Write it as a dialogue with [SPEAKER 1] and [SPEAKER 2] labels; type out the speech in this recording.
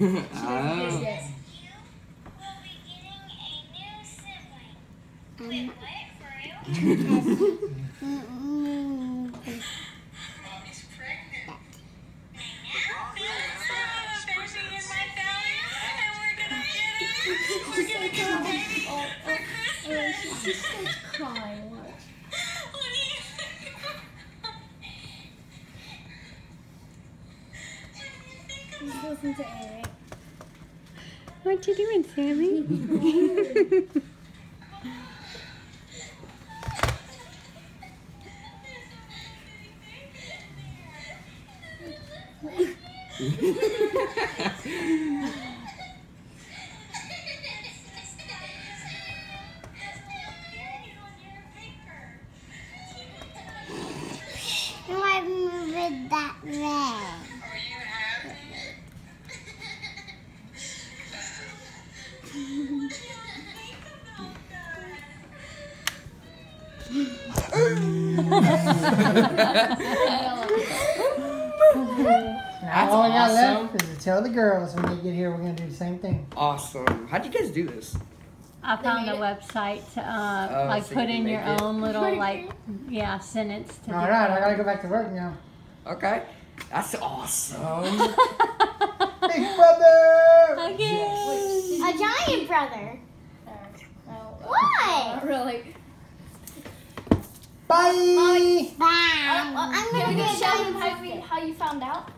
[SPEAKER 1] oh.
[SPEAKER 2] Yes. She starts crying. Just listen Eric.
[SPEAKER 3] What you doing, Sammy?
[SPEAKER 4] That way?
[SPEAKER 1] That's
[SPEAKER 5] all I got
[SPEAKER 1] awesome.
[SPEAKER 5] left is to tell the girls when they get here we're gonna do the same thing.
[SPEAKER 1] Awesome. How'd you guys do this?
[SPEAKER 3] I found a website to uh,
[SPEAKER 1] Oh,
[SPEAKER 3] like
[SPEAKER 1] so
[SPEAKER 3] put
[SPEAKER 1] can
[SPEAKER 3] in your
[SPEAKER 1] it.
[SPEAKER 3] own little like yeah sentence to.
[SPEAKER 5] All
[SPEAKER 3] do
[SPEAKER 5] right, I gotta go back to work now.
[SPEAKER 1] Okay. That's awesome.
[SPEAKER 5] Big brother.
[SPEAKER 3] Again.
[SPEAKER 4] A giant brother.
[SPEAKER 5] Bye.
[SPEAKER 4] Bye.
[SPEAKER 2] I'm uh, uh,
[SPEAKER 4] I'm
[SPEAKER 2] gonna
[SPEAKER 4] gonna
[SPEAKER 2] go
[SPEAKER 4] get
[SPEAKER 2] show them how, how you found out.